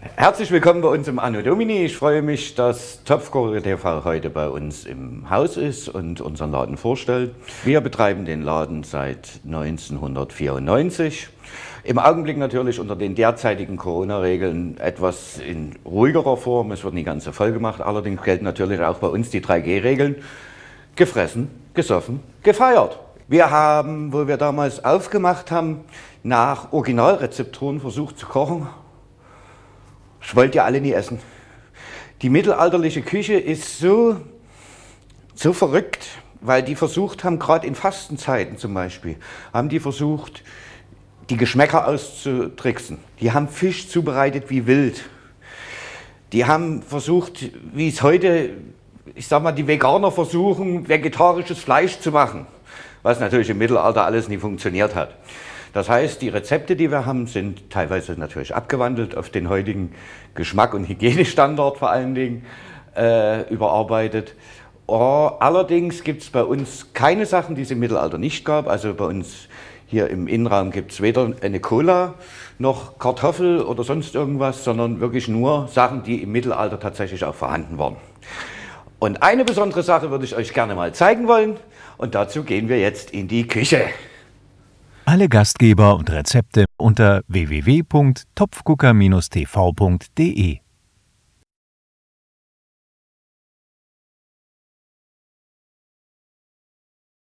Herzlich willkommen bei uns im Anno Domini. Ich freue mich, dass Topfkocher TV heute bei uns im Haus ist und unseren Laden vorstellt. Wir betreiben den Laden seit 1994. Im Augenblick natürlich unter den derzeitigen Corona-Regeln etwas in ruhigerer Form. Es wird nie ganz so voll gemacht. Allerdings gelten natürlich auch bei uns die 3G-Regeln. Gefressen, gesoffen, gefeiert. Wir haben, wo wir damals aufgemacht haben, nach Originalrezepturen versucht zu kochen ich wollte ja alle nie essen. Die mittelalterliche Küche ist so, so verrückt, weil die versucht haben, gerade in Fastenzeiten zum Beispiel, haben die versucht, die Geschmäcker auszutricksen. Die haben Fisch zubereitet wie wild. Die haben versucht, wie es heute, ich sag mal, die Veganer versuchen, vegetarisches Fleisch zu machen, was natürlich im Mittelalter alles nie funktioniert hat. Das heißt, die Rezepte, die wir haben, sind teilweise natürlich abgewandelt auf den heutigen Geschmack und Hygienestandard vor allen Dingen äh, überarbeitet. Oh, allerdings gibt es bei uns keine Sachen, die es im Mittelalter nicht gab. Also bei uns hier im Innenraum gibt es weder eine Cola noch Kartoffel oder sonst irgendwas, sondern wirklich nur Sachen, die im Mittelalter tatsächlich auch vorhanden waren. Und eine besondere Sache würde ich euch gerne mal zeigen wollen und dazu gehen wir jetzt in die Küche. Alle Gastgeber und Rezepte unter www.topfgucker-tv.de